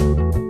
you